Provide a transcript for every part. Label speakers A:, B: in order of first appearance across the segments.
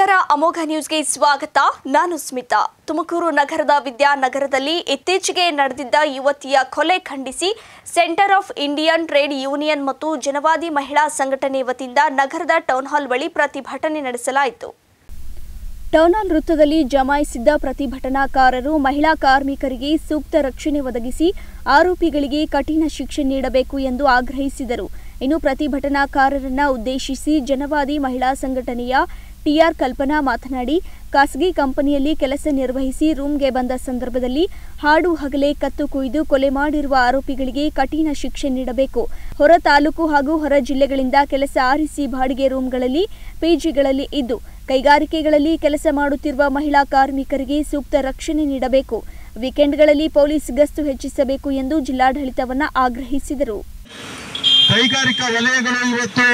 A: ನಮಸ್ಕಾರ, ಅಮೋಘ ನ್ಯೂಸ್ಗೆ ಸ್ವಾಗತ. ನಾನು ಸ್ಮಿತಾ. ತುಮಕೂರು ನಗರದ ವಿದ್ಯಾನಗರದಲ್ಲಿ ಇತ್ತೀಚೆಗೆ ನಡೆದಿದ್ದ ಯುವತಿಯ ಕೊಲೆ ಖಂಡಿಸಿ centre of Indian trade union ಮತ್ತು ಜನವಾದಿ ಮಹಿಳಾ ಸಂಘಟನೆ ವತಿಯಿಂದ ನಗರದ ಟೌನ್ ಹಾಲ್ ಬಳಿ ಪ್ರತಿಭಟನೆ ನಡೆಸಲಾಯಿತು. ಟೌನ್ಹಾಲ್ ವೃತ್ತದಲ್ಲಿ ಜಮಾಯಿಸಿದ್ದ ಪ್ರತಿಭಟನಾಕಾರರು ಮಹಿಳಾ ಕಾರ್ಮಿಕರಿಗೆ ಸೂಕ್ತ ರಕ್ಷಣೆ ಒದಗಿಸಿ ಆರೋಪಿಗಳಿಗೆ ಕಠಿಣ ಶಿಕ್ಷೆ ನೀಡಬೇಕು ಎಂದು ಆಗ್ರಹಿಸಿದರು. ಇನ್ನು ಪ್ರತಿಭಟನಾಕಾರರನ್ನ ಉದ್ದೇಶಿಸಿ ಜನವಾದಿ ಮಹಿಳಾ ಸಂಘಟನೆಯ ಟಿಆರ್ ಕಲ್ಪನಾ ಮಾತನಾಡಿ, ಖಾಸಗಿ ಕಂಪನಿಯಲ್ಲಿ ಕೆಲಸ ನಿರ್ವಹಿಸಿ ರೂಮ್ಗೆ ಬಂದ ಸಂದರ್ಭದಲ್ಲಿ ಹಾಡು ಹಗಲೇ ಕತ್ತು ಕುಯ್ದು ಕೊಲೆ ಮಾಡಿರುವ ಆರೋಪಿಗಳಿಗೆ ಕಠಿಣ ಶಿಕ್ಷೆ ನೀಡಬೇಕು. ಹೊರ ತಾಲೂಕು ಹಾಗೂ ಹೊರ ಜಿಲ್ಲೆಗಳಿಂದ ಕೆಲಸ ಆರಿಸಿ ಬಾಡಿಗೆ ರೂಮ್ಗಳಲ್ಲಿ, ಪಿಜಿಗಳಲ್ಲಿ ಇದ್ದು, ಕೈಗಾರಿಕೆಗಳಲ್ಲಿ ಕೆಲಸ ಮಾಡುತ್ತಿರುವ ಮಹಿಳಾ ಕಾರ್ಮಿಕರಿಗೆ ಸೂಕ್ತ ರಕ್ಷಣೆ ನೀಡಬೇಕು. ವೀಕೆಂಡ್ಗಳಲ್ಲಿ ಪೊಲೀಸ್ ಗಸ್ತು ಹೆಚ್ಚಿಸಬೇಕು ಎಂದು ಜಿಲ್ಲಾಡಳಿತವನ್ನು ಆಗ್ರಹಿಸಿದರು.
B: ಕೈಗಾರಿಕಾ ವಲಯಗಳು ಇವತ್ತು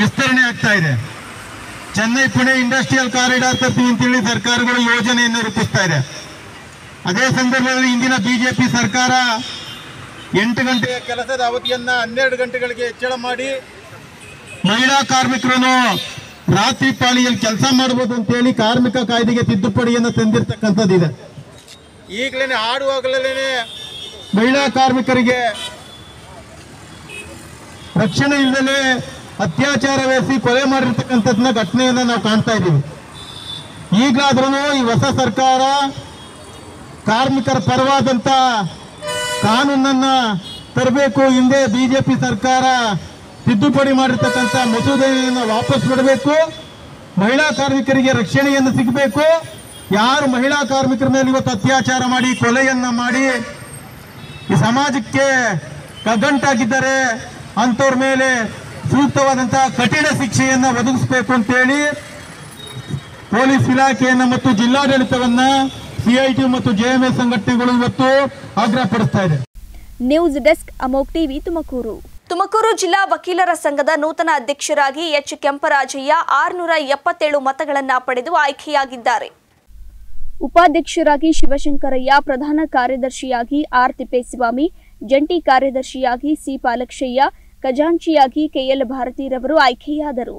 B: ವಿಸ್ತರಣೆ ಆಗ್ತಾ ಇದೆ. ಚೆನ್ನೈ ಪುಣೆ ಇಂಡಸ್ಟ್ರಿಯಲ್ ಕಾರಿಡಾರ್ ತರ್ತೀವಿ ಅಂತೇಳಿ ಸರ್ಕಾರಗಳು ಯೋಜನೆಯನ್ನು ರೂಪಿಸ್ತಾ ಇದೆ. ಅದೇ ಸಂದರ್ಭದಲ್ಲಿ ಇಂದಿನ ಬಿಜೆಪಿ ಸರ್ಕಾರ ಎಂಟು ಗಂಟೆಯ ಕೆಲಸದ ಅವಧಿಯನ್ನ ಹನ್ನೆರಡು ಗಂಟೆಗಳಿಗೆ ಹೆಚ್ಚಳ ಮಾಡಿ ಮಹಿಳಾ ಕಾರ್ಮಿಕರನ್ನು ರಾತ್ರಿ ಪಾಳಿಯಲ್ಲಿ ಕೆಲಸ ಮಾಡಬಹುದು ಅಂತೇಳಿ ಕಾರ್ಮಿಕ ಕಾಯ್ದೆಗೆ ತಿದ್ದುಪಡಿಯನ್ನು ತಂದಿರತಕ್ಕಂಥದ್ದಿದೆ. ಈಗಲೇ ಆಡುವಾಗಲೇ ಮಹಿಳಾ ಕಾರ್ಮಿಕರಿಗೆ ರಕ್ಷಣೆ ಇಲ್ಲದೆ ಅತ್ಯಾಚಾರವೆಸಿ ಕೊಲೆ ಮಾಡಿರ್ತಕ್ಕಂಥದ್ದನ್ನ ಘಟನೆಯನ್ನ ನಾವು ಕಾಣ್ತಾ ಇದ್ದೀವಿ. ಈಗಲಾದ್ರೂ ಈ ಹೊಸ ಸರ್ಕಾರ ಕಾರ್ಮಿಕರ ಪರವಾದಂತ ಕಾನೂನನ್ನ ತರಬೇಕು, ಹಿಂದೆ ಬಿಜೆಪಿ ಸರ್ಕಾರ ತಿದ್ದುಪಡಿ ಮಾಡಿರ್ತಕ್ಕಂಥ ಮಸೂದೆಯನ್ನು ವಾಪಸ್ ಬಿಡಬೇಕು ಮಹಿಳಾ ಕಾರ್ಮಿಕರಿಗೆ ರಕ್ಷಣೆಯನ್ನು ಸಿಗಬೇಕು. ಯಾರು ಮಹಿಳಾ ಕಾರ್ಮಿಕರ ಮೇಲೆ ಇವತ್ತು ಅತ್ಯಾಚಾರ ಮಾಡಿ, ಕೊಲೆಯನ್ನ ಮಾಡಿ ಈ ಸಮಾಜಕ್ಕೆ ಕಗ್ಗಂಟಾಗಿದ್ದಾರೆ, ಅಂಥವ್ರ ಮೇಲೆ ಸೂಕ್ತವಾದಂತಹ ಕಠಿಣ ಶಿಕ್ಷೆಯನ್ನ ಒದಗಿಸಬೇಕು ಅಂತೇಳಿ ಪೊಲೀಸ್ ಇಲಾಖೆಯನ್ನ ಮತ್ತು ಜಿಲ್ಲಾಡಳಿತವನ್ನ ಸಿಐಟಿ ಮತ್ತು ಜೆಎಂಎಸ್ ಸಂಘಟನೆಗಳು ಇವತ್ತು ಆಗ್ರಹಪಡಿಸ್ತಾ ಇದೆ.
A: News desk Amok TV Tumakuru. Tumakuru ಜಿಲ್ಲಾ ವಕೀಲರ ಸಂಘದ ನೂತನ ಅಧ್ಯಕ್ಷರಾಗಿ ಎಚ್ ಕೆಂಪರಾಜಯ್ಯ ಆರುನೂರ ಎಪ್ಪತ್ತೇಳು ಮತಗಳನ್ನ ಪಡೆದು ಆಯ್ಕೆಯಾಗಿದ್ದಾರೆ. ಉಪಾಧ್ಯಕ್ಷರಾಗಿ ಶಿವಶಂಕರಯ್ಯ ಪ್ರಧಾನ ಕಾರ್ಯದರ್ಶಿಯಾಗಿ ಆರ್ ತಿಪ್ಪೇಸ್ವಾಮಿ ಜಂಟಿ ಕಾರ್ಯದರ್ಶಿಯಾಗಿ ಸಿ ಪಾಲಕ್ಷಯ್ಯ ಖಜಾಂಚಿಯಾಗಿ ಕೆಎಲ್ ಭಾರತಿರವರು ಆಯ್ಕೆಯಾದರು.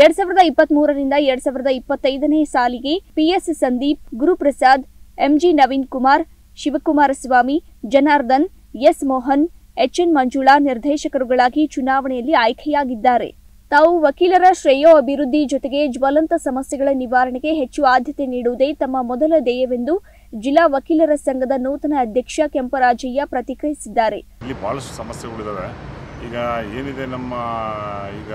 A: ಎರಡ್ ಸಾವಿರದ ಇಪ್ಪತ್ತ್ ಮೂರರಿಂದ ಎರಡ್ ಸಾವಿರದ ಇಪ್ಪತ್ತೈದನೇ ಸಾಲಿಗೆ P S Sandeep, Guruprasad, M G Naveen Kumar, Shivakumara Swamy, Janardhan, S Mohan, H N Manjula ನಿರ್ದೇಶಕರುಗಳಾಗಿ ಚುನಾವಣೆಯಲ್ಲಿ ಆಯ್ಕೆಯಾಗಿದ್ದಾರೆ. ತಾವು ವಕೀಲರ ಶ್ರೇಯೋ ಅಭಿವೃದ್ಧಿ ಜೊತೆಗೆ ಜ್ವಲಂತ ಸಮಸ್ಯೆಗಳ ನಿವಾರಣೆಗೆ ಹೆಚ್ಚು ಆದ್ಯತೆ ನೀಡುವುದೇ ತಮ್ಮ ಮೊದಲ ಧ್ಯೇಯವೆಂದು ಜಿಲ್ಲಾ ವಕೀಲರ ಸಂಘದ ನೂತನ ಅಧ್ಯಕ್ಷ ಕೆಂಪರಾಜಯ್ಯ ಪ್ರತಿಕ್ರಿಯಿಸಿದ್ದಾರೆ.
C: ಇಲ್ಲಿ ಬಹಳಷ್ಟು ಸಮಸ್ಯೆಗಳಿದ್ದಾವೆ ಈಗ ಏನಿದೆ ನಮ್ಮ, ಈಗ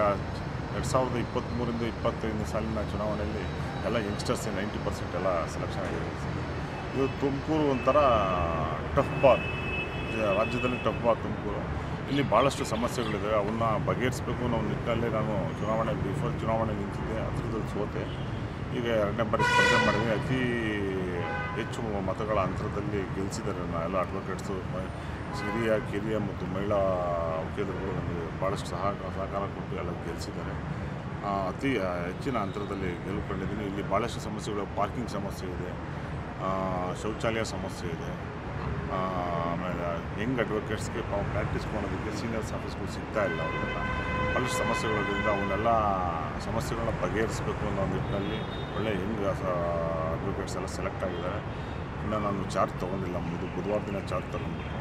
C: ಎರಡು ಸಾವಿರದ ಇಪ್ಪತ್ತ್ಮೂರಿಂದ ಇಪ್ಪತ್ತೈದು ಸಾಲಿನ ಚುನಾವಣೆಯಲ್ಲಿ ಎಲ್ಲ ಯಂಗ್ಸ್ಟರ್ಸ್ ನೈಂಟಿ ಪರ್ಸೆಂಟ್ ಎಲ್ಲ ಸೆಲೆಕ್ಷನ್ ಆಗಿದೆ. ಇದು ತುಮಕೂರು ಒಂಥರ ಟಫ್ ಬಾಲ್ ರಾಜ್ಯದಲ್ಲಿ ಟಫ್ ಬಾಲ್ ತುಮಕೂರು. ಇಲ್ಲಿ ಭಾಳಷ್ಟು ಸಮಸ್ಯೆಗಳಿದ್ದಾವೆ ಅವನ್ನ ಬಗೆಹರಿಸಬೇಕು ಅನ್ನೋ ನಿಟ್ಟಿನಲ್ಲಿ ನಾನು ಚುನಾವಣೆ ಬಿಫೋರ್ ಚುನಾವಣೆ ನಿಂತಿದ್ದೆ. ಅದರದಲ್ಲಿ ಸೋತೆ. ಈಗ ಎರಡನೇ ಬಾರಿ ಸ್ಪರ್ಧೆ ಮಾಡಿದೆ ಅತಿ ಹೆಚ್ಚು ಮತಗಳ ಅಂತರದಲ್ಲಿ ಗೆಲ್ಲಿಸಿದ್ದಾರೆ ಎಲ್ಲ ಅಡ್ವೊಕೇಟ್ಸು ಹಿರಿಯ ಕಿರಿಯ ಮತ್ತು ಮಹಿಳಾ ಕೇಂದ್ರಗಳು ನಮಗೆ ಭಾಳಷ್ಟು ಸಹ ಸಹಕಾರ ಕೊಟ್ಟು ಎಲ್ಲ ಗೆಲ್ಲಿಸಿದ್ದಾರೆ ಅತಿ ಹೆಚ್ಚಿನ ಅಂತರದಲ್ಲಿ ಗೆಲ್ಲುಕೊಂಡಿದ್ದೀನಿ ಇಲ್ಲಿ ಭಾಳಷ್ಟು ಸಮಸ್ಯೆಗಳು ಪಾರ್ಕಿಂಗ್ ಸಮಸ್ಯೆ ಇದೆ ಶೌಚಾಲಯ ಸಮಸ್ಯೆ ಇದೆ ಆಮೇಲೆ ಯಂಗ್ ಅಡ್ವೊಕೇಟ್ಸ್ಗೆ ಪ್ರಾಕ್ಟೀಸ್ ಮಾಡೋದಕ್ಕೆ ಸೀನಿಯರ್ಸ್ ಆಫೀಸ್ಗಳು ಸಿಗ್ತಾ ಇಲ್ಲ ಅವರೆಲ್ಲ. ಭಾಳಷ್ಟು ಸಮಸ್ಯೆಗಳಿಂದ ಅವನ್ನೆಲ್ಲ ಸಮಸ್ಯೆಗಳನ್ನ ಬಗೆಹರಿಸಬೇಕು ಅನ್ನೋ ನಿಟ್ಟಿನಲ್ಲಿ ಒಳ್ಳೆ ಯಂಗ್ ಅಡ್ವೊಕೇಟ್ಸ್ ಎಲ್ಲ ಸೆಲೆಕ್ಟ್ ಆಗಿದ್ದಾರೆ. ಇನ್ನು ನಾನು ಚಾರ್ಜ್ ತೊಗೊಂಡಿಲ್ಲ ಇದು ಬುಧವಾರ ದಿನ ಚಾರ್ಜ್ ತೊಗೊಂಡ್ಬೇಕು ಆ,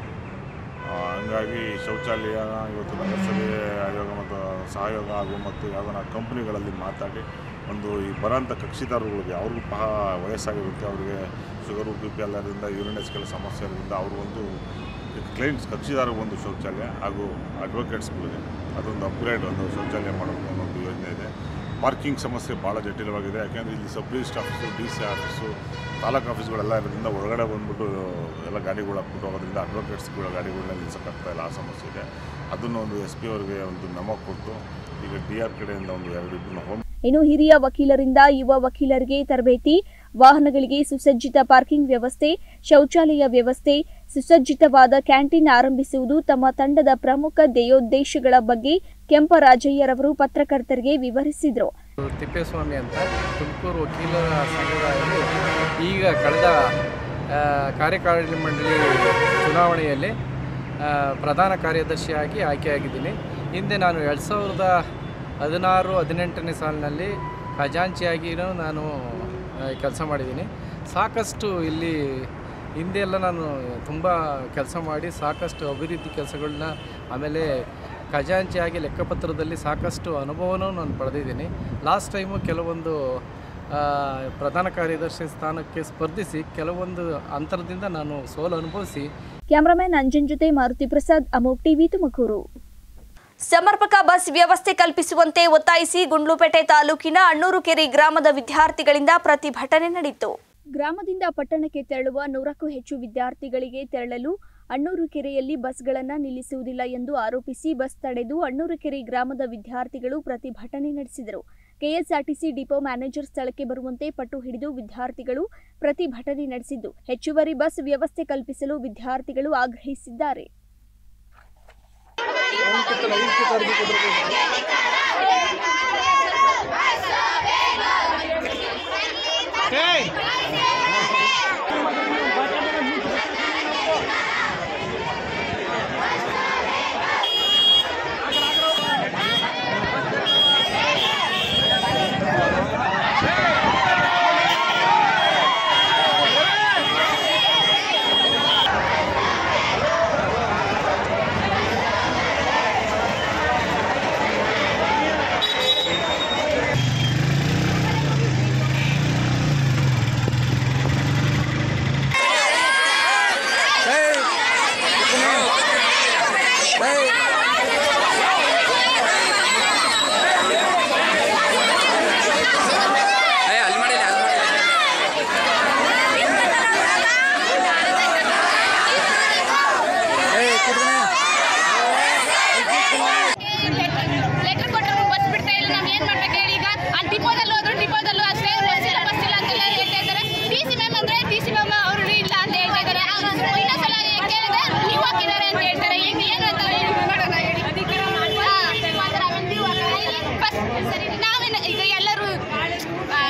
C: ಹಂಗಾಗಿ ಶೌಚಾಲಯ, ಇವತ್ತು ನಗರಸಭೆ ಆಯೋಗ ಮತ್ತು ಸಹಯೋಗ ಹಾಗೂ ಮತ್ತು ಯಾವ್ದಾರ ಕಂಪ್ನಿಗಳಲ್ಲಿ ಮಾತಾಡಿ ಒಂದು ಈ ಬರೋಂಥ ಕಕ್ಷಿದಾರರುಗಳಿಗೆ, ಅವ್ರಿಗೂ ಪಹ ವಯಸ್ಸಾಗಿರುತ್ತೆ, ಅವರಿಗೆ ಶುಗರು ಬಿ ಪಿ ಎಲ್ಲರಿಂದ ಕೆಲ ಸಮಸ್ಯೆ ಇರೋದ್ರಿಂದ ಅವರು ಒಂದು ಕ್ಲೈಂಟ್ಸ್ ಕಕ್ಷಿದಾರ ಒಂದು ಶೌಚಾಲಯ ಹಾಗೂ ಅಡ್ವೊಕೇಟ್ಸ್ಗಳಿಗೆ ಅದೊಂದು ಅಪ್ಗ್ರೇಡ್ ಒಂದು ಶೌಚಾಲಯ ಮಾಡಬೇಕು ಅನ್ನೋ ಒಂದು ಯೋಜನೆ ಇದೆ ಪಾರ್ಕಿಂಗ್ ಸಮಸ್ಯೆ ಭಾಳ ಜಟಿಲವಾಗಿದೆ. ಯಾಕೆಂದರೆ ಇಲ್ಲಿ sub registrar office, D C office, taluk ಆಫೀಸ್ಗಳೆಲ್ಲ ಇರೋದ್ರಿಂದ ಹೊರಗಡೆ ಬಂದುಬಿಟ್ಟು ಎಲ್ಲ ಗಾಡಿಗಳು ಹಾಕ್ಬಿಟ್ಟು ಹೋಗೋದ್ರಿಂದ ಅಡ್ವೊಕೇಟ್ಸ್ಗಳ ಗಾಡಿಗಳನ್ನ ನಿಲ್ಸೋಕ್ಕಾಗ್ತಾ ಇಲ್ಲ. ಆ ಸಮಸ್ಯೆ ಇದೆ. ಅದನ್ನು ಒಂದು ಎಸ್ ಪಿ ಅವರಿಗೆ ಒಂದು ಮೆಮೊ ಕೊಟ್ಟು, ಈಗ ಡಿ ಆರ್ ಕಡೆಯಿಂದ ಒಂದು ಎರಡು ಇಬ್ಬರನ್ನ ಹೋಮ್
A: ಇನ್ನು ಹಿರಿಯ ವಕೀಲರಿಂದ ಯುವ ವಕೀಲರಿಗೆ ತರಬೇತಿ, ವಾಹನಗಳಿಗೆ ಸುಸಜ್ಜಿತ ಪಾರ್ಕಿಂಗ್ ವ್ಯವಸ್ಥೆ, ಶೌಚಾಲಯ ವ್ಯವಸ್ಥೆ, ಸುಸಜ್ಜಿತವಾದ ಕ್ಯಾಂಟೀನ್ ಆರಂಭಿಸುವುದು ತಮ್ಮ ತಂಡದ ಪ್ರಮುಖ ಧ್ಯೇಯೋದ್ದೇಶಗಳ ಬಗ್ಗೆ ಕೆಂಪರಾಜಯ್ಯರವರು ಪತ್ರಕರ್ತರಿಗೆ ವಿವರಿಸಿದರು.
D: ತಿಪ್ಪೇಸ್ವಾಮಿ ಅಂತ ತುಮಕೂರು ವಕೀಲರ ಸಂಘದಲ್ಲಿ ಈಗ ಕಳೆದ ಕಾರ್ಯಕಾರಿಣಿ ಮಂಡಳಿ ಚುನಾವಣೆಯಲ್ಲಿ ಪ್ರಧಾನ ಕಾರ್ಯದರ್ಶಿಯಾಗಿ ಆಯ್ಕೆಯಾಗಿದ್ದೀನಿ. ಹಿಂದೆ ನಾನು ಎರಡು ಸಾವಿರದ ಹದಿನಾರು, ಹದಿನೆಂಟನೇ ಸಾಲಿನಲ್ಲಿ ಖಜಾಂಚಿಯಾಗಿಯೂ ನಾನು ಕೆಲಸ ಮಾಡಿದ್ದೀನಿ. ಸಾಕಷ್ಟು ಇಲ್ಲಿ ಹಿಂದೆ ಎಲ್ಲ ನಾನು ತುಂಬ ಕೆಲಸ ಮಾಡಿ, ಸಾಕಷ್ಟು ಅಭಿವೃದ್ಧಿ ಕೆಲಸಗಳನ್ನ ಆಮೇಲೆ ಖಜಾಂಚಿಯಾಗಿ ಲೆಕ್ಕಪತ್ರದಲ್ಲಿ ಸಾಕಷ್ಟು ಅನುಭವನೂ ನಾನು ಪಡೆದಿದ್ದೀನಿ. ಲಾಸ್ಟ್ ಟೈಮು ಕೆಲವೊಂದು ಪ್ರಧಾನ ಕಾರ್ಯದರ್ಶಿ ಸ್ಥಾನಕ್ಕೆ ಸ್ಪರ್ಧಿಸಿ ಕೆಲವೊಂದು ಅಂತರದಿಂದ ನಾನು ಸೋಲು ಅನುಭವಿಸಿ.
A: ಕ್ಯಾಮರಾಮನ್ ಅಂಜನ್ ಜೊತೆ ಮಾರುತಿ ಪ್ರಸಾದ್ ಅಮೋಕ್ ಟಿವಿ ತುಮಕೂರು. ಸಮರ್ಪಕ ಬಸ್ ವ್ಯವಸ್ಥೆ ಕಲ್ಪಿಸುವಂತೆ ಒತ್ತಾಯಿಸಿ ಗುಂಡ್ಲುಪೇಟೆ ತಾಲೂಕಿನ ಅಣ್ಣೂರು ಕೆರೆ ಗ್ರಾಮದ ವಿದ್ಯಾರ್ಥಿಗಳಿಂದ ಪ್ರತಿಭಟನೆ ನಡೆಯಿತು ಗ್ರಾಮದಿಂದ ಪಟ್ಟಣಕ್ಕೆ ತೆರಳುವ ನೂರಕ್ಕೂ ಹೆಚ್ಚು ವಿದ್ಯಾರ್ಥಿಗಳಿಗೆ ತೆರಳಲು ಅಣ್ಣೂರು ಕೆರೆಯಲ್ಲಿ ಬಸ್ಗಳನ್ನು ನಿಲ್ಲಿಸುವುದಿಲ್ಲ ಎಂದು ಆರೋಪಿಸಿ ಬಸ್ ತಡೆದು ಅಣ್ಣೂರು ಕೆರೆ ಗ್ರಾಮದ ವಿದ್ಯಾರ್ಥಿಗಳು ಪ್ರತಿಭಟನೆ ನಡೆಸಿದರು. ಕೆಎಸ್ಆರ್ಟಿಸಿ ಡಿಪೋ ಮ್ಯಾನೇಜರ್ ಸ್ಥಳಕ್ಕೆ ಬರುವಂತೆ ಪಟ್ಟು ಹಿಡಿದು ವಿದ್ಯಾರ್ಥಿಗಳು ಪ್ರತಿಭಟನೆ ನಡೆಸಿದ್ದು, ಹೆಚ್ಚುವರಿ ಬಸ್ ವ್ಯವಸ್ಥೆ ಕಲ್ಪಿಸಲು ವಿದ್ಯಾರ್ಥಿಗಳು ಆಗ್ರಹಿಸಿದ್ದಾರೆ.
E: ಲೆಟರ್ ಕೊಟ್ಟರು ಬಸ್ ಬಿಡ್ತಾ ಇಲ್ಲ ನಾವ್ ಏನ್ ಮಾಡ್ಬೇಕು ಹೇಳಿ ಈಗ ಆ ಡಿಪೋದಲ್ಲಿ ಹೋದ್ರು ಡಿಪೋದಲ್ಲೂ ಅಷ್ಟೇ ಬಸ್ ಇಲ್ಲ ಬಸ್ ಇಲ್ಲ ಅಂತೆಲ್ಲ ಹೇಳ್ತಾ ಇದ್ದಾರೆ ಟಿ ಸಿ ಮ್ಯಾಮ್ ಅಂದ್ರೆ ಟಿ ಸಿ ಮ್ಯಾಮ್ ಅವರು ಇಲ್ಲ ಅಂತ ಹೇಳ್ತಾ ಇದ್ದಾರೆ ಇನ್ನೊಂದ್ಸಲ ಕೇಳಿದ್ರೆ ನೀವು ಹಾಕಿದ್ದಾರೆ ಅಂತ ಹೇಳ್ತಾರೆ ಈಗ ಏನು ಅಂತ ಹೇಳಿ ನೋಡೋಣ ಹೇಳಿ ಬಸ್ ಸರಿ ನಾವೇನ ಈಗ ಎಲ್ಲರೂ ಆ,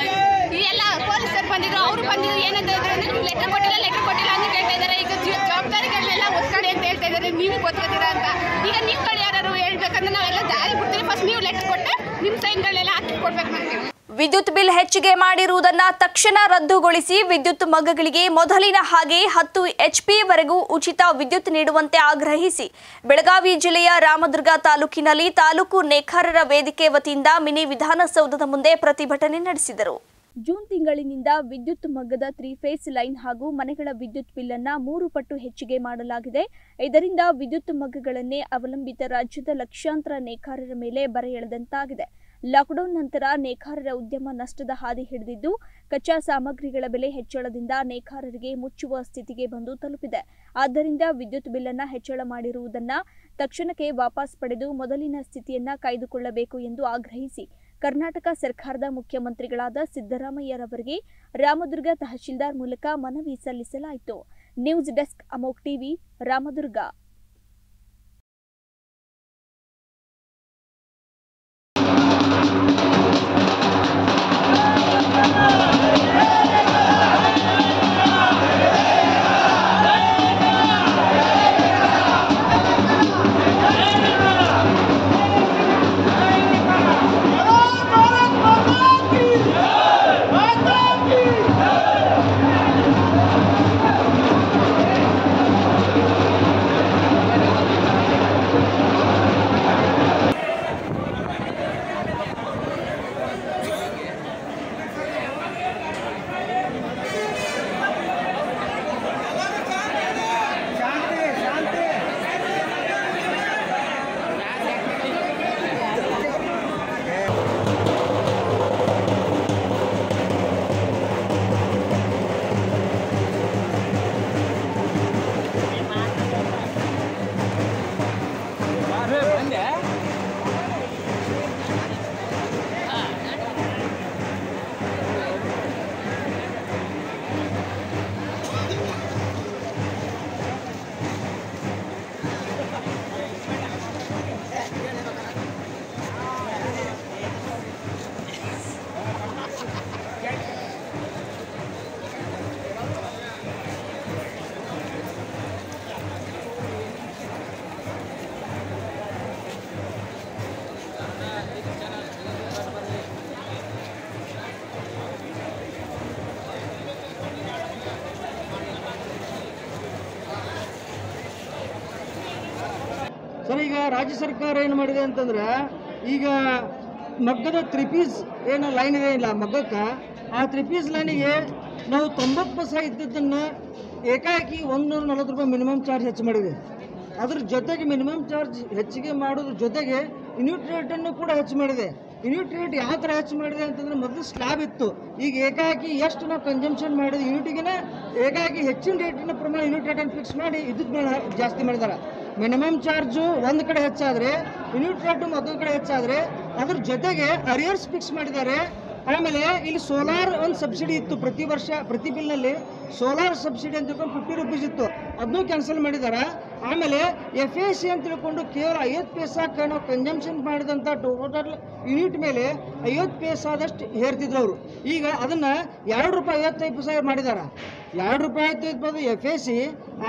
E: ಈ ಎಲ್ಲ ಪೊಲೀಸರು ಬಂದಿದ್ರು ಅವರು ಬಂದಿದ್ರು ಏನಂತ ಹೇಳಿದ್ರೆ ಲೆಟರ್ ಕೊಟ್ಟಿಲ್ಲ ಲೆಟರ್ ಕೊಟ್ಟಿಲ್ಲ ಅಂತ ಹೇಳ್ತಾ ಇದ್ದಾರೆ ಈಗ ಜಿ- ಜವಾಬ್ದಾರಿಗಳನ್ನೆಲ್ಲ ಒತ್ಕೊಳ್ಳಿ ಅಂತ ಹೇಳ್ತಾ ಇದ್ದಾರೆ ನೀವು ಒತ್ಕೊತೀರಾ ಅಂತ ಈಗ ನೀವುಗಳು ಯಾರು ಹೇಳ್ಬೇಕಂದ್ರೆ ನಾವೆಲ್ಲ ದಾರಿ ಬಿಡ್ತೀವಿ ಫಸ್ಟ್ ನೀವು ಲೆಟರ್ ಕೊಟ್ಟು ನಿಮ್ಮ ಸೈನ್ಗಳನ್ನೆಲ್ಲ ಹಾಕಿ ಕೊಡ್ಬೇಕು ನಮಗೆ
A: ವಿದ್ಯುತ್ ಬಿಲ್ ಹೆಚ್ಚಿಗೆ ಮಾಡಿರುವುದನ್ನ ತಕ್ಷಣ ರದ್ದುಗೊಳಿಸಿ ವಿದ್ಯುತ್ ಮಗ್ಗಗಳಿಗೆ ಮೊದಲಿನ ಹಾಗೆ ಹತ್ತು ಎಚ್ಪಿವರೆಗೂ ಉಚಿತ ವಿದ್ಯುತ್ ನೀಡುವಂತೆ ಆಗ್ರಹಿಸಿ. ಬೆಳಗಾವಿ ಜಿಲ್ಲೆಯ ರಾಮದುರ್ಗ ತಾಲೂಕಿನಲ್ಲಿ ತಾಲೂಕು ನೇಕಾರರ ವೇದಿಕೆ ವತಿಯಿಂದ ಮಿನಿ ವಿಧಾನಸೌಧದ ಮುಂದೆ ಪ್ರತಿಭಟನೆ ನಡೆಸಿದರು. ಜೂನ್ ತಿಂಗಳಿನಿಂದ ವಿದ್ಯುತ್ ಮಗ್ಗದ ತ್ರೀ ಫೇಸ್ ಲೈನ್ ಹಾಗೂ ಮನೆಗಳ ವಿದ್ಯುತ್ ಬಿಲ್ ಅನ್ನ ಮೂರು ಪಟ್ಟು ಹೆಚ್ಚಿಗೆ ಮಾಡಲಾಗಿದೆ. ಇದರಿಂದ ವಿದ್ಯುತ್ ಮಗ್ಗಗಳನ್ನೇ ಅವಲಂಬಿತ ರಾಜ್ಯದ ಲಕ್ಷಾಂತರ ನೇಕಾರರ ಮೇಲೆ ಬರೆ ಎಳೆದಂತಾಗಿದೆ. ಲಾಕ್ಡೌನ್ ನಂತರ ನೇಕಾರರ ಉದ್ಯಮ ನಷ್ಟದ ಹಾದಿ ಹಿಡಿದಿದ್ದು, ಕಚ್ಚಾ ಸಾಮಗ್ರಿಗಳ ಬೆಲೆ ಹೆಚ್ಚಳದಿಂದ ನೇಕಾರರಿಗೆ ಮುಚ್ಚುವ ಸ್ಥಿತಿಗೆ ಬಂದು ತಲುಪಿದೆ. ಆದ್ದರಿಂದ ವಿದ್ಯುತ್ ಬಿಲ್ ಅನ್ನ ಹೆಚ್ಚಳ ಮಾಡಿರುವುದನ್ನ ತಕ್ಷಣಕ್ಕೆ ವಾಪಸ್ ಪಡೆದು ಮೊದಲಿನ ಸ್ಥಿತಿಯನ್ನ ಕಾಯ್ದುಕೊಳ್ಳಬೇಕು ಎಂದು ಆಗ್ರಹಿಸಿ ಕರ್ನಾಟಕ ಸರ್ಕಾರದ ಮುಖ್ಯಮಂತ್ರಿಗಳಾದ ಸಿದ್ದರಾಮಯ್ಯರವರಿಗೆ ರಾಮದುರ್ಗ ತಹಶೀಲ್ದಾರ್ ಮೂಲಕ ಮನವಿ ಸಲ್ಲಿಸಲಾಯಿತು. News desk Amok TV, Ramdurg.
F: ಈಗ ರಾಜ್ಯ ಸರ್ಕಾರ ಏನು ಮಾಡಿದೆ ಅಂತಂದ್ರೆ, ಈಗ ಮಗ್ಗದ ತ್ರಿಪೀಸ್ ಏನು ಲೈನ್ ಇದೆ ಇಲ್ಲ, ಮಗ್ಗಕ್ಕೆ, ಆ ತ್ರಿಪೀಸ್ ಲೈನಿಗೆ ನಾವು ತೊಂಬತ್ತು ಪೈಸೆ ಇದ್ದದ್ದನ್ನು ಏಕಾಏಕಿ ಒಂದೂರ ನಲವತ್ತು ರೂಪಾಯಿ ಮಿನಿಮಮ್ ಚಾರ್ಜ್ ಹೆಚ್ಚು ಮಾಡಿದೆ ಅದ್ರ ಜೊತೆಗೆ ಮಿನಿಮಮ್ ಚಾರ್ಜ್ ಹೆಚ್ಚಿಗೆ ಮಾಡೋದ್ರ ಜೊತೆಗೆ ಯೂನಿಟ್ ರೇಟನ್ನು ಕೂಡ ಹೆಚ್ಚು ಮಾಡಿದೆ. ಯೂನಿಟ್ ರೇಟ್ ಯಾವ ಥರ ಹೆಚ್ಚು ಮಾಡಿದೆ ಅಂತಂದ್ರೆ ಮೊದಲು ಸ್ಲ್ಯಾಬ್ ಇತ್ತು. ಈಗ ಏಕಾಏಕಿ ಎಷ್ಟು ನಾವು ಕನ್ಸಂಪ್ಷನ್ ಮಾಡಿದ ಯೂನಿಟಿಗೆ ಏಕಾಏಕಿ ಹೆಚ್ಚಿನ ರೇಟಿನ ಪ್ರಮಾಣ ಯೂನಿಟ್ ರೇಟನ್ನು ಫಿಕ್ಸ್ ಮಾಡಿ ವಿದ್ಯುತ್ ಜಾಸ್ತಿ ಮಾಡಿದ್ದಾರೆ ಮಿನಿಮಮ್ ಚಾರ್ಜು ಒಂದು ಕಡೆ ಹೆಚ್ಚಾದರೆ ಯೂನಿಟ್ ರೇಟು ಮತ್ತೊಂದು ಕಡೆ ಹೆಚ್ಚಾದರೆ, ಅದ್ರ ಜೊತೆಗೆ ಅರಿಯರ್ಸ್ ಫಿಕ್ಸ್ ಮಾಡಿದ್ದಾರೆ. ಆಮೇಲೆ ಇಲ್ಲಿ ಸೋಲಾರ್ ಒಂದು ಸಬ್ಸಿಡಿ ಇತ್ತು ಪ್ರತಿ ವರ್ಷ, ಪ್ರತಿ ಬಿಲ್ನಲ್ಲಿ ಸೋಲಾರ್ ಸಬ್ಸಿಡಿ ಅಂತ ತಿಳ್ಕೊಂಡು ಫಿಫ್ಟಿ ರುಪೀಸ್ ಇತ್ತು. ಅದನ್ನೂ ಕ್ಯಾನ್ಸಲ್ ಮಾಡಿದ್ದಾರೆ ಆಮೇಲೆ ಎಫ್ ಎ ಸಿ ಅಂತ ತಿಳ್ಕೊಂಡು ಕೇವಲ ಐವತ್ತು ಪೈಸಾ ನಾವು ಕನ್ಸಂಪ್ಷನ್ ಮಾಡಿದಂಥ ಟೋಟಲ್ ಯೂನಿಟ್ ಮೇಲೆ ಐವತ್ತು ಪೈಸಾದಷ್ಟು ಹೇರ್ತಿದ್ರು ಅವರು. ಈಗ ಅದನ್ನು ಎರಡು ರೂಪಾಯಿ ಐವತ್ತೈದು ಪೈಸಾ ಮಾಡಿದ್ದಾರೆ ಎರಡು ರೂಪಾಯಿ ಐವತ್ತೈದು ಪದ ಎಫ್ ಎ ಸಿ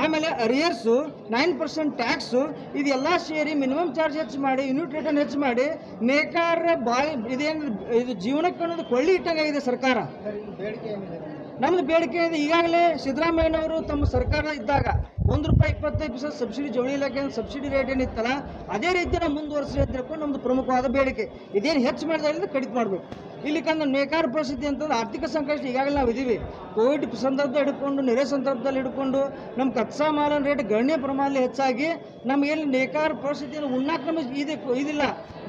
F: ಆಮೇಲೆ ಅರಿಯರ್ಸು ನೈನ್ ಪರ್ಸೆಂಟ್ ಟ್ಯಾಕ್ಸು ಇದೆಲ್ಲ ಸೇರಿ ಮಿನಿಮಮ್ ಚಾರ್ಜ್ ಹೆಚ್ಚು ಮಾಡಿ ಯೂನಿಟ್ ರೇಟನ್ನು ಹೆಚ್ಚು ಮಾಡಿ ನೇಕಾರ ಬಾಯಿ ಇದೇನು ಇದು ಜೀವನಕ್ಕೆ ಅನ್ನೋದು ಕೊಳ್ಳಿ ಇಟ್ಟಂಗಾಗಿದೆ ಸರ್ಕಾರ. ನಮ್ದು ಬೇಡಿಕೆ ಇದೆ. ಈಗಾಗಲೇ ಸಿದ್ದರಾಮಯ್ಯನವರು ತಮ್ಮ ಸರ್ಕಾರ ಇದ್ದಾಗ ಒಂದು ರೂಪಾಯಿ ಇಪ್ಪತ್ತೈದು ಪೈಸೆ ಸಬ್ಸಿಡಿ ಜವಳಿ ಇಲಾಖೆ ಸಬ್ಸಿಡಿ ರೇಟ್ ಏನಿತ್ತಲ್ಲ, ಅದೇ ರೀತಿ ನಾವು ಮುಂದುವರಿಸಿ ಅಂತ ತಿಳ್ಕೊಂಡು ನಮ್ದು ಪ್ರಮುಖವಾದ ಬೇಡಿಕೆ. ಇದೇನು ಹೆಚ್ಚು ಮಾಡಿದ್ರೆ ಕಡಿತ ಮಾಡಬೇಕು. ಇಲ್ಲಿ ಕಂದ ನೇಕಾರ ಪರಿಸ್ಥಿತಿ ಅಂತಂದ್ರೆ ಆರ್ಥಿಕ ಸಂಕಷ್ಟ ಈಗಾಗಲೇ ನಾವು ಇದೀವಿ. ಕೋವಿಡ್ ಸಂದರ್ಭದಲ್ಲಿ ಹಿಡ್ಕೊಂಡು, ನೆರೆ ಸಂದರ್ಭದಲ್ಲಿ ಹಿಡ್ಕೊಂಡು ನಮ್ಮ ಕಚ್ಚಾ ಮಾಲಿನ ರೇಟ್ ಗಣ್ಯ ಪ್ರಮಾಣದಲ್ಲಿ ಹೆಚ್ಚಾಗಿ ನಮ್ಗೆ ಎಲ್ಲಿ ನೇಕಾರ ಪರಿಸ್ಥಿತಿಯನ್ನು ಉಣ್ಣಾಕ ನಮಗೆ ಇದೆ ಇದಿಲ್ಲ.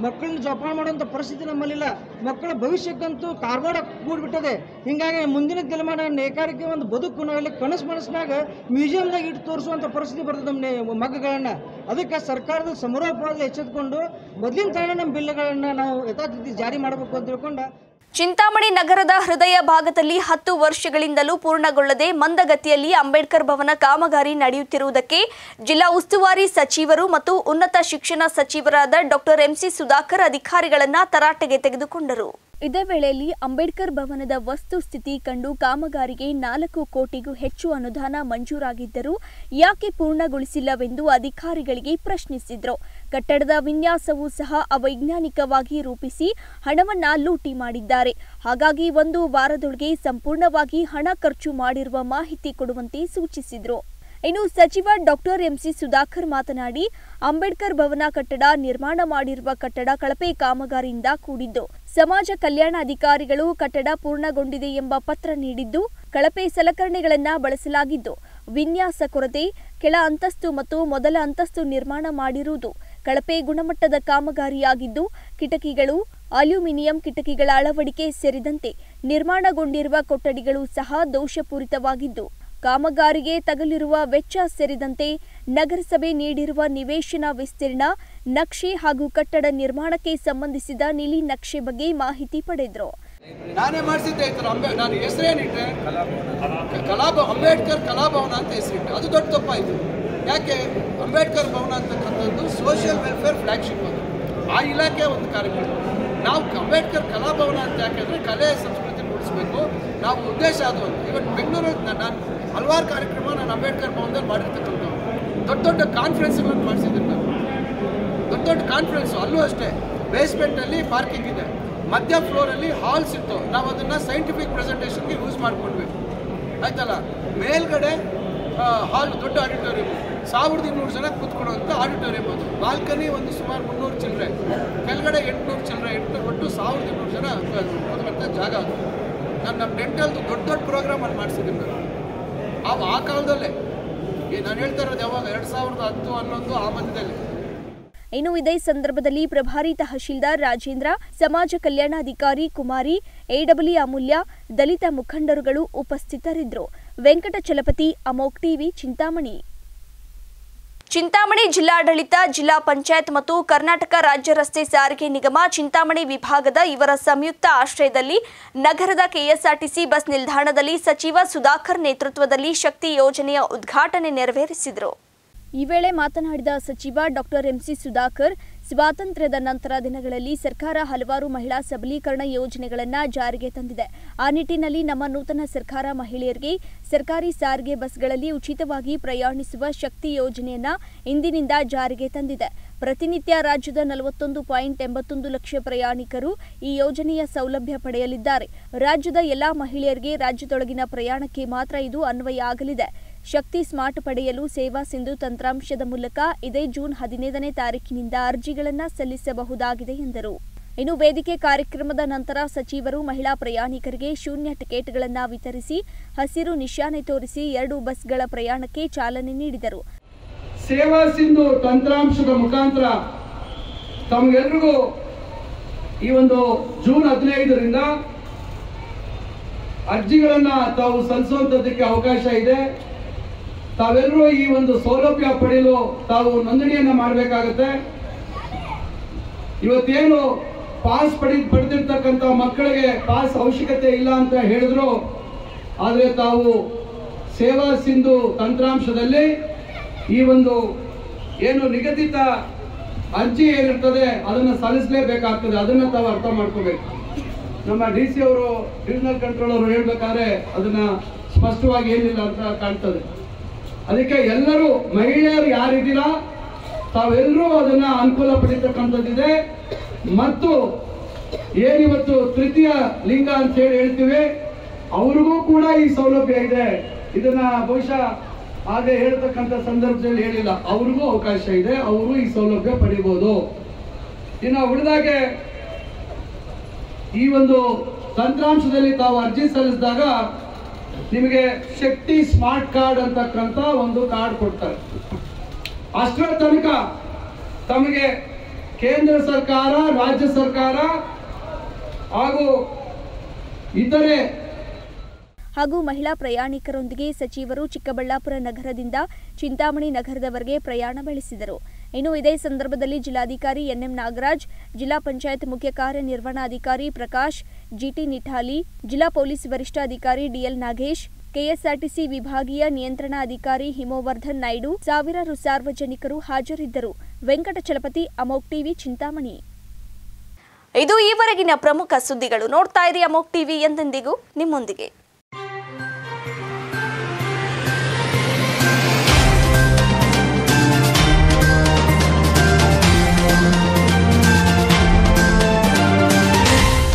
F: ಮಕ್ಕಳನ್ನ ಜೋಪಾನ ಮಾಡುವಂಥ ಪರಿಸ್ಥಿತಿ ನಮ್ಮಲ್ಲಿಲ್ಲ. ಮಕ್ಕಳ ಭವಿಷ್ಯಕ್ಕಂತೂ ಕಾರ್ಗೋಡ ಕೂಡ್ಬಿಟ್ಟದೆ. ಹಿಂಗಾಗಿ ಮುಂದಿನ ತಲೆಮಾರ ನೇಕಾರಿಕೆ ಒಂದು ಬದುಕು ನಾವೆಲ್ಲ ಕನಸು ಮನಸ್ಸಿನಾಗ ಮ್ಯೂಸಿಯಂದಾಗ ಇಟ್ಟು ತೋರಿಸುವಂಥ ಪರಿಸ್ಥಿತಿ ಬರ್ತದೆ ನಮ್ಮ ಮಗಗಳನ್ನ ಅದಕ್ಕೆ ಸರ್ಕಾರದ ಸಮರೋಪಾದ ಎಚ್ಚೆತ್ಕೊಂಡು ಮೊದಲಿನ ತರಹ ನಮ್ಮ ಬಿಲ್ಗಳನ್ನು ನಾವು ಯಥಾತಿಥಿ ಜಾರಿ ಮಾಡಬೇಕು ಅಂತ ತಿಳ್ಕೊಂಡು.
A: ಚಿಂತಾಮಣಿ ನಗರದ ಹೃದಯ ಭಾಗದಲ್ಲಿ ಹತ್ತು ವರ್ಷಗಳಿಂದಲೂ ಪೂರ್ಣಗೊಳ್ಳದೆ ಮಂದಗತಿಯಲ್ಲಿ ಅಂಬೇಡ್ಕರ್ ಭವನ ಕಾಮಗಾರಿ ನಡೆಯುತ್ತಿರುವುದಕ್ಕೆ ಜಿಲ್ಲಾ ಉಸ್ತುವಾರಿ ಸಚಿವರು ಮತ್ತು ಉನ್ನತ ಶಿಕ್ಷಣ ಸಚಿವರಾದ ಡಾಕ್ಟರ್ ಎಂಸಿ ಸುಧಾಕರ್ ಅಧಿಕಾರಿಗಳನ್ನ ತರಾಟೆಗೆ ತೆಗೆದುಕೊಂಡರು. ಇದೇ ವೇಳೆಯಲ್ಲಿ ಅಂಬೇಡ್ಕರ್ ಭವನದ ವಸ್ತುಸ್ಥಿತಿ ಕಂಡು ಕಾಮಗಾರಿಗೆ ನಾಲ್ಕು ಕೋಟಿಗೂ ಹೆಚ್ಚು ಅನುದಾನ ಮಂಜೂರಾಗಿದ್ದರೂ ಯಾಕೆ ಪೂರ್ಣಗೊಳಿಸಿಲ್ಲವೆಂದು ಅಧಿಕಾರಿಗಳಿಗೆ ಪ್ರಶ್ನಿಸಿದರು. ಕಟ್ಟಡದ ವಿನ್ಯಾಸವೂ ಸಹ ಅವೈಜ್ಞಾನಿಕವಾಗಿ ರೂಪಿಸಿ ಹಣವನ್ನ ಲೂಟಿ ಮಾಡಿದ್ದಾರೆ. ಹಾಗಾಗಿ ಒಂದು ವಾರದೊಳಗೆ ಸಂಪೂರ್ಣವಾಗಿ ಹಣ ಖರ್ಚು ಮಾಡಿರುವ ಮಾಹಿತಿ ಕೊಡುವಂತೆ ಸೂಚಿಸಿದರು. ಇನ್ನು ಸಚಿವ ಡಾಕ್ಟರ್ ಎಂಸಿ ಸುಧಾಕರ್ ಮಾತನಾಡಿ, ಅಂಬೇಡ್ಕರ್ ಭವನ ಕಟ್ಟಡ ನಿರ್ಮಾಣ ಮಾಡಿರುವ ಕಟ್ಟಡ ಕಳಪೆ ಕಾಮಗಾರಿಯಿಂದ ಕೂಡಿದ್ದು. ಸಮಾಜ ಕಲ್ಯಾಣ ಅಧಿಕಾರಿಗಳು ಕಟ್ಟಡ ಪೂರ್ಣಗೊಂಡಿದೆ ಎಂಬ ಪತ್ರ ನೀಡಿದ್ದು, ಕಳಪೆ ಸಲಕರಣೆಗಳನ್ನು ಬಳಸಲಾಗಿದ್ದು, ವಿನ್ಯಾಸ ಕೊರತೆ, ಕೆಳ ಅಂತಸ್ತು ಮತ್ತು ಮೊದಲ ಅಂತಸ್ತು ನಿರ್ಮಾಣ ಮಾಡಿರುವುದು ಕಳಪೆ ಗುಣಮಟ್ಟದ ಕಾಮಗಾರಿಯಾಗಿದ್ದು, ಕಿಟಕಿಗಳು, ಅಲ್ಯೂಮಿನಿಯಂ ಕಿಟಕಿಗಳ ಅಳವಡಿಕೆ ಸೇರಿದಂತೆ ನಿರ್ಮಾಣಗೊಂಡಿರುವ ಕೊಠಡಿಗಳು ಸಹ ದೋಷಪೂರಿತವಾಗಿದ್ದು ಕಾಮಗಾರಿಗೆ ತಗಲಿರುವ ವೆಚ್ಚ ಸೇರಿದಂತೆ ನಗರಸಭೆ ನೀಡಿರುವ ನಿವೇಶನ ವಿಸ್ತೀರ್ಣ, ನಕ್ಷೆ ಹಾಗೂ ಕಟ್ಟಡ ನಿರ್ಮಾಣಕ್ಕೆ ಸಂಬಂಧಿಸಿದ ನೀಲಿ ನಕ್ಷೆ ಬಗ್ಗೆ ಮಾಹಿತಿ ಪಡೆದರು.
G: ನಾನೇ ಮಾಡಿಸಿದ್ದೆ ನಾನು ಹೆಸರೇನಿಟ್ಟೆ ಕಲಾಭವನ ಅಂಬೇಡ್ಕರ್ ಕಲಾಭವನ ಅಂತ ಹೆಸರಿಟ್ಟೆ ಅದು ದೊಡ್ಡ ತಪ್ಪಾಯಿತು. ಯಾಕೆ? ಅಂಬೇಡ್ಕರ್ ಭವನ ಅಂತಕ್ಕಂಥದ್ದು ಸೋಷಿಯಲ್ ವೆಲ್ಫೇರ್ ಫ್ಲಾಗ್ಶಿಪ್ ಅದು. ಆ ಇಲಾಖೆ ಒಂದು ಕಾರ್ಯಕ್ರಮ ನಾವು ಅಂಬೇಡ್ಕರ್ ಕಲಾಭವನ ಅಂತ ಯಾಕೆಂದರೆ ಕಲೆ ಸಂಸ್ಕೃತಿ ಉಳಿಸ್ಬೇಕು ನಾವು ಉದ್ದೇಶ ಅದು. ಇವತ್ತು ಬೆಂಗಳೂರಲ್ಲಿ ನಾನು ಹಲವಾರು ಕಾರ್ಯಕ್ರಮ ನಾನು ಅಂಬೇಡ್ಕರ್ ಭವನದಲ್ಲಿ ಮಾಡಿರ್ತಕ್ಕಂಥದ್ದು ದೊಡ್ಡ ದೊಡ್ಡ ಕಾನ್ಫರೆನ್ಸ್ಗಳನ್ನು ಮಾಡಿಸಿದ್ದೀನಿ ನಾನು. ದೊಡ್ಡ ದೊಡ್ಡ ಕಾನ್ಫರೆನ್ಸು ಅಲ್ಲೂ ಅಷ್ಟೇ. ಬೇಸ್ಮೆಂಟಲ್ಲಿ ಪಾರ್ಕಿಂಗ್ ಇದೆ. ಮಧ್ಯ ಫ್ಲೋರಲ್ಲಿ ಹಾಲ್ಸ್ ಇತ್ತು ನಾವು ಅದನ್ನು ಸೈಂಟಿಫಿಕ್ ಪ್ರೆಸೆಂಟೇಷನ್ಗೆ ಯೂಸ್ ಮಾಡಿಕೊಂಡ್ವಿ. ಆಯ್ತಲ್ಲ? ಮೇಲ್ಗಡೆ ಹಾಲ್ ದೊಡ್ಡ ಆಡಿಟೋರಿಯಂ ಸಾವಿರದ ಇನ್ನೂರು ಜನ ಕೂತ್ಕೊಳ್ಳುವಂಥ ಆಡಿಟೋರಿಯಂ ಅದು. ಬಾಲ್ಕನಿ ಒಂದು ಸುಮಾರು ಮುನ್ನೂರು ಚಿಲ್ಲರೆ ಕೆಳಗಡೆ ಎಂಟುನೂರು ಚಿಲ್ಲರೆ ಎಂಟು ಒಟ್ಟು ಸಾವಿರದ ಇನ್ನೂರು ಜನ ಜಾಗ ಅದು. ನಾನು ನಮ್ಮ ಡೆಂಟಲ್ದು ದೊಡ್ಡ ದೊಡ್ಡ ಪ್ರೋಗ್ರಾಮ್ ಅಲ್ಲಿ ಮಾಡಿಸಿದ್ದೀನಿ ನಾನು. ಅವು ಆ ಕಾಲದಲ್ಲೇ. ಈ ನಾನು ಹೇಳ್ತಾ ಇರೋದು ಯಾವಾಗ? ಎರಡು ಸಾವಿರದ ಹತ್ತು ಹನ್ನೊಂದು ಆ ಮಧ್ಯದಲ್ಲಿ
A: ಇನ್ನು ಇದೇ ಸಂದರ್ಭದಲ್ಲಿ ಪ್ರಭಾರಿ ತಹಶೀಲ್ದಾರ್ ರಾಜೇಂದ್ರ, ಸಮಾಜ ಕಲ್ಯಾಣಾಧಿಕಾರಿ ಕುಮಾರಿ ಎಡಬ್ಲ್ಯೂ ಅಮೂಲ್ಯ, ದಲಿತ ಮುಖಂಡರುಗಳು ಉಪಸ್ಥಿತರಿದ್ದರು. ವೆಂಕಟ ಚಲಪತಿ, ಅಮೋಕ್ ಟಿವಿ, ಚಿಂತಾಮಣಿ. ಚಿಂತಾಮಣಿ ಜಿಲ್ಲಾಡಳಿತ, ಜಿಲ್ಲಾ ಪಂಚಾಯತ್ ಮತ್ತು ಕರ್ನಾಟಕ ರಾಜ್ಯ ರಸ್ತೆ ಸಾರಿಗೆ ನಿಗಮ ಚಿಂತಾಮಣಿ ವಿಭಾಗದ ಇವರ ಸಂಯುಕ್ತ ಆಶ್ರಯದಲ್ಲಿ ನಗರದ ಕೆಎಸ್ಆರ್ಟಿಸಿ ಬಸ್ ನಿಲ್ದಾಣದಲ್ಲಿ ಸಚಿವ ಸುಧಾಕರ್ ನೇತೃತ್ವದಲ್ಲಿ ಶಕ್ತಿ ಯೋಜನೆಯ ಉದ್ಘಾಟನೆ ನೆರವೇರಿಸಿದರು. ಈ ವೇಳೆ ಮಾತನಾಡಿದ ಸಚಿವ ಡಾಕ್ಟರ್ ಎಂಸಿ ಸುಧಾಕರ್ ಸ್ವಾತಂತ್ರ್ಯದ ನಂತರ ದಿನಗಳಲ್ಲಿ ಸರ್ಕಾರ ಹಲವಾರು ಮಹಿಳಾ ಸಬಲೀಕರಣ ಯೋಜನೆಗಳನ್ನು ಜಾರಿಗೆ ತಂದಿದೆ. ಆ ನಿಟ್ಟಿನಲ್ಲಿ ನಮ್ಮ ನೂತನ ಸರ್ಕಾರ ಮಹಿಳೆಯರಿಗೆ ಸರ್ಕಾರಿ ಸಾರಿಗೆ ಬಸ್ಗಳಲ್ಲಿ ಉಚಿತವಾಗಿ ಪ್ರಯಾಣಿಸುವ ಶಕ್ತಿ ಯೋಜನೆಯನ್ನು ಇಂದಿನಿಂದ ಜಾರಿಗೆ ತಂದಿದೆ. ಪ್ರತಿನಿತ್ಯ ರಾಜ್ಯದ ನಲವತ್ತೊಂದು ಪಾಯಿಂಟ್ ಎಂಬತ್ತೊಂದು ಲಕ್ಷ ಪ್ರಯಾಣಿಕರು ಈ ಯೋಜನೆಯ ಸೌಲಭ್ಯ ಪಡೆಯಲಿದ್ದಾರೆ. ರಾಜ್ಯದ ಎಲ್ಲಾ ಮಹಿಳೆಯರಿಗೆ ರಾಜ್ಯದೊಳಗಿನ ಪ್ರಯಾಣಕ್ಕೆ ಮಾತ್ರ ಇದು ಅನ್ವಯ ಆಗಲಿದೆ. ಶಕ್ತಿ ಸ್ಮಾರ್ಟ್ ಪಡೆಯಲು ಸೇವಾ ಸಿಂಧು ತಂತ್ರಾಂಶದ ಮೂಲಕ ಇದೇ ಜೂನ್ ಹದಿನೈದನೇ ತಾರೀಕಿನಿಂದ ಅರ್ಜಿಗಳನ್ನು ಸಲ್ಲಿಸಬಹುದಾಗಿದೆ ಎಂದರು. ಇನ್ನು ವೇದಿಕೆ ಕಾರ್ಯಕ್ರಮದ ನಂತರ ಸಚಿವರು ಮಹಿಳಾ ಪ್ರಯಾಣಿಕರಿಗೆ ಶೂನ್ಯ ಟಿಕೆಟ್ಗಳನ್ನು ವಿತರಿಸಿ ಹಸಿರು ನಿಶಾನೆ ತೋರಿಸಿ ಎರಡು ಬಸ್ಗಳ ಪ್ರಯಾಣಕ್ಕೆ ಚಾಲನೆ ನೀಡಿದರು.
G: ಸೇವಾ ಸಿಂಧು ತಂತ್ರಾಂಶದ ಮುಖಾಂತರ ತಮಗೆಲ್ರಿಗೂ ಈ ಒಂದು ಜೂನ್ ಹದಿನೈದರಿಂದ ಅರ್ಜಿಗಳನ್ನ ತಾವು ಸಲ್ಲಿಸುವಂಥದ್ದಕ್ಕೆ ಅವಕಾಶ ಇದೆ. ತಾವೆಲ್ಲರೂ ಈ ಒಂದು ಸೌಲಭ್ಯ ಪಡೆಯಲು ತಾವು ನೋಂದಣಿಯನ್ನ ಮಾಡಬೇಕಾಗುತ್ತೆ. ಇವತ್ತೇನು ಪಾಸ್ ಪಡಿ ಪಡೆದಿರ್ತಕ್ಕಂಥ ಮಕ್ಕಳಿಗೆ ಪಾಸ್ ಅವಶ್ಯಕತೆ ಇಲ್ಲ ಅಂತ ಹೇಳಿದ್ರು. ಆದರೆ ತಾವು ಸೇವಾ ಸಿಂಧು ತಂತ್ರಾಂಶದಲ್ಲಿ ಈ ಒಂದು ಏನು ನಿಗದಿತ ಅರ್ಜಿ ಏನಿರ್ತದೆ ಅದನ್ನು ಸಲ್ಲಿಸಲೇಬೇಕಾಗ್ತದೆ. ಅದನ್ನ ತಾವು ಅರ್ಥ ಮಾಡ್ಕೋಬೇಕು. ನಮ್ಮ ಡಿ ಸಿ ಅವರು ಡಿವಿಷನಲ್ ಕಂಟ್ರೋಲ್ ಅವರು ಹೇಳ್ಬೇಕಾದ್ರೆ ಅದನ್ನ ಸ್ಪಷ್ಟವಾಗಿ ಏನಿಲ್ಲ ಅಂತ ಕಾಣ್ತದೆ. ಅದಕ್ಕೆ ಎಲ್ಲರೂ ಮಹಿಳೆಯರು ಯಾರಿದ್ದೀರಾ? ತಾವೆಲ್ಲರೂ ಅದನ್ನ ಅನುಕೂಲ ಪಡಿತಕ್ಕಂಥದ್ದಿದೆ. ಮತ್ತು ಏನಿವತ್ತು ತೃತೀಯ ಲಿಂಗ ಅಂತ ಹೇಳಿ ಹೇಳ್ತೀವಿ, ಅವ್ರಿಗೂ ಕೂಡ ಈ ಸೌಲಭ್ಯ ಇದೆ. ಇದನ್ನ ಬಹುಶಃ ಹಾಗೆ ಹೇಳ್ತಕ್ಕಂಥ ಸಂದರ್ಭದಲ್ಲಿ ಹೇಳಿಲ್ಲ. ಅವ್ರಿಗೂ ಅವಕಾಶ ಇದೆ, ಅವರು ಈ ಸೌಲಭ್ಯ ಪಡಿಬೋದು. ಇನ್ನು ಉಳಿದಾಗೆ, ಈ ಒಂದು ತಂತ್ರಾಂಶದಲ್ಲಿ ತಾವು ಅರ್ಜಿ ಸಲ್ಲಿಸಿದಾಗ ನಿಮಗೆ ಶಕ್ತಿ ಸ್ಮಾರ್ಟ್ ಕಾರ್ಡ್ ಅಂತಕ್ಕಂಥ ಒಂದು ಕಾರ್ಡ್ ಕೊಡ್ತಾರೆ. ಅಷ್ಟರ ತನಕ ತಮಗೆ ಕೇಂದ್ರ ಸರ್ಕಾರ, ರಾಜ್ಯ ಸರ್ಕಾರ ಹಾಗೂ ಇತರೆ
A: ಹಾಗೂ ಮಹಿಳಾ ಪ್ರಯಾಣಿಕರೊಂದಿಗೆ ಸಚಿವರು ಚಿಕ್ಕಬಳ್ಳಾಪುರ ನಗರದಿಂದ ಚಿಂತಾಮಣಿ ನಗರದವರೆಗೆ ಪ್ರಯಾಣ ಬೆಳೆಸಿದರು. ಇನ್ನು ಇದೇ ಸಂದರ್ಭದಲ್ಲಿ ಜಿಲ್ಲಾಧಿಕಾರಿ ಎನ್ಎಂ ನಾಗರಾಜ್, ಜಿಲ್ಲಾ ಪಂಚಾಯತ್ ಮುಖ್ಯ ಕಾರ್ಯನಿರ್ವಹಣಾಧಿಕಾರಿ ಪ್ರಕಾಶ್, ಜಿಟಿ ನಿಠಾಲಿ, ಜಿಲ್ಲಾ ಪೊಲೀಸ್ ವರಿಷ್ಠಾಧಿಕಾರಿ ಡಿಎಲ್ ನಾಗೇಶ್ ಕೆಎಸ್ಆರ್ಟಿಸಿ ವಿಭಾಗೀಯ ನಿಯಂತ್ರಣಾಧಿಕಾರಿ ಹಿಮೋವರ್ಧನ್ ನಾಯ್ಡು, ಸಾವಿರಾರು ಸಾರ್ವಜನಿಕರು ಹಾಜರಿದ್ದರು. ವೆಂಕಟಚಲಪತಿ ಅಮೋಕ್ ಟಿವಿ, ಚಿಂತಾಮಣಿ. ಇದು ಈವರೆಗಿನ ಪ್ರಮುಖ ಸುದ್ದಿಗಳು. ನೋಡ್ತಾ ಇರಿ ಅಮೋಕ್ ಟಿವಿ ಎಂದೆಂದಿಗೂ ನಿಮ್ಮೊಂದಿಗೆ.